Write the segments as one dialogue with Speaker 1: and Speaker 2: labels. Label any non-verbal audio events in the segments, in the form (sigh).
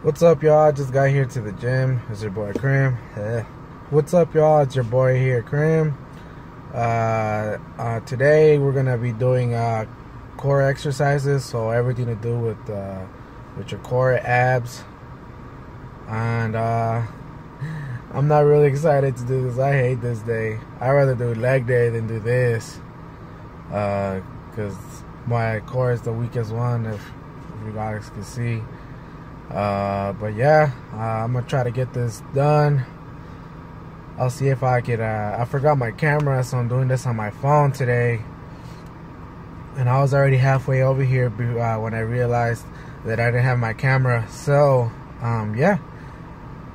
Speaker 1: What's up, y'all? I just got here to the gym. It's your boy Krim. Eh. What's up, y'all? It's your boy here, Krim. Uh, uh, today we're gonna be doing uh, core exercises, so everything to do with uh, with your core, abs, and uh, (laughs) I'm not really excited to do this. I hate this day. I'd rather do leg day than do this, because my core is the weakest one. If, if you guys can see. Uh, but yeah, uh, I'm gonna try to get this done. I'll see if I could. Uh, I forgot my camera, so I'm doing this on my phone today. And I was already halfway over here uh, when I realized that I didn't have my camera. So, um, yeah,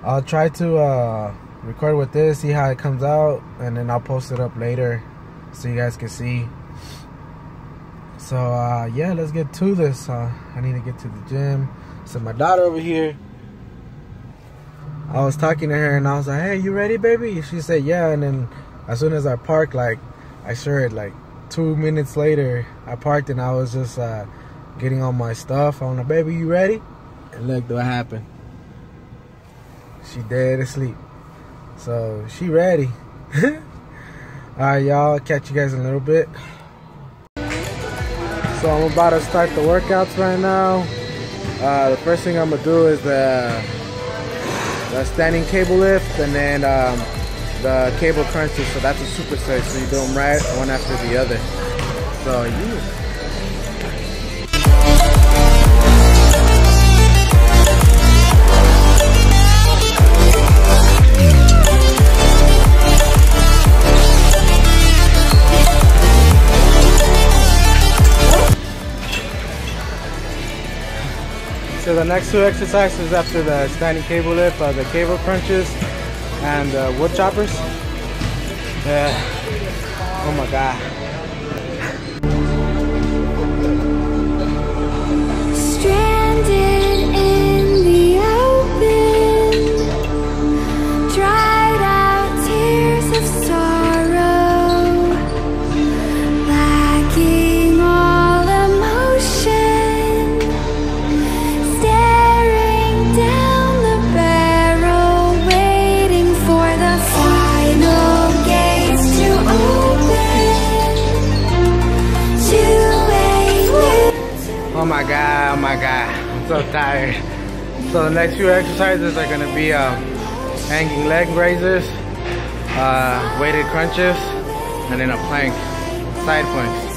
Speaker 1: I'll try to uh, record with this, see how it comes out, and then I'll post it up later so you guys can see. So, uh, yeah, let's get to this. I need to get to the gym. So my daughter over here, I was talking to her and I was like, "Hey, you ready, baby?" She said, "Yeah." And then as soon as I parked, like I sure like two minutes later, I parked and I was just uh, getting all my stuff. I'm like, "Baby, you ready?" And look, what happened? She dead asleep. So she ready. (laughs) all right, y'all. Catch you guys in a little bit. So I'm about to start the workouts right now. Uh, the first thing I'm gonna do is the, the standing cable lift and then um, the cable crunches. So that's a superset. So you do them right one after the other. So yeah. So the next two exercises after the standing cable lift are the cable crunches and uh, wood choppers. Yeah. Oh my god. Oh my god, oh my god. I'm so tired. So the next few exercises are gonna be um, hanging leg raises, uh, weighted crunches, and then a plank, side planks.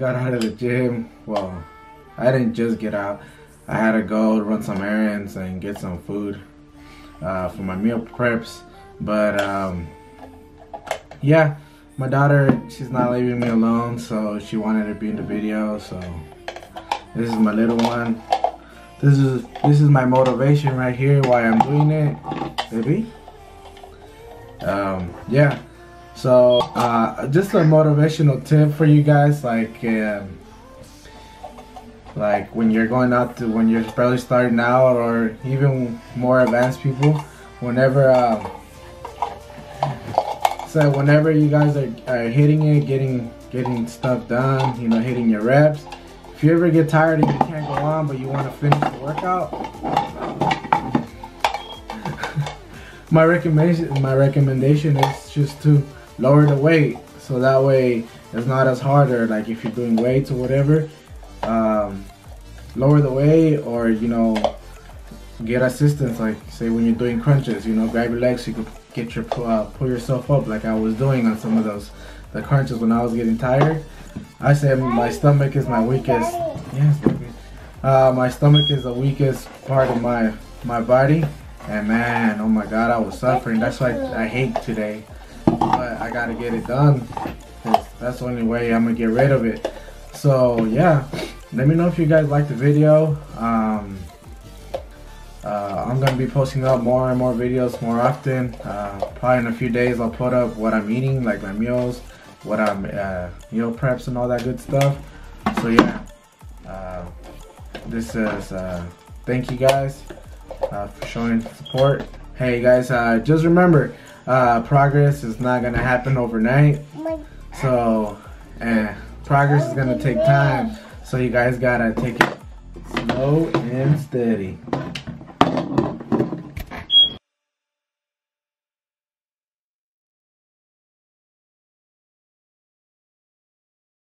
Speaker 1: Got out of the gym. Well, I didn't just get out. I had to go run some errands and get some food uh, for my meal preps. But um, yeah, my daughter, she's not leaving me alone, so she wanted to be in the video. So this is my little one. This is this is my motivation right here. Why I'm doing it, baby. Um, yeah. So uh, just a motivational tip for you guys, like. Um, like when you're going out to when you're barely starting out or even more advanced people whenever um, so whenever you guys are, are hitting it getting getting stuff done you know hitting your reps if you ever get tired and you can't go on but you want to finish the workout (laughs) my recommendation my recommendation is just to lower the weight so that way it's not as harder like if you're doing weights or whatever um, lower the weight or you know get assistance like say when you're doing crunches you know grab your legs so you can get your uh, pull yourself up like I was doing on some of those the crunches when I was getting tired. I say my stomach is my weakest yes uh, my stomach is the weakest part of my my body and man oh my god I was suffering. That's why I hate today I gotta get it done. That's the only way I'm gonna get rid of it. So yeah. Let me know if you guys like the video. Um, uh, I'm gonna be posting up more and more videos more often. Uh, probably in a few days I'll put up what I'm eating like my meals what I'm uh, meal preps and all that good stuff. So yeah. Uh, this is uh, thank you guys uh, for showing support. Hey guys just remember progress is not gonna happen overnight so eh, progress is gonna take time so you guys gotta take it slow and steady.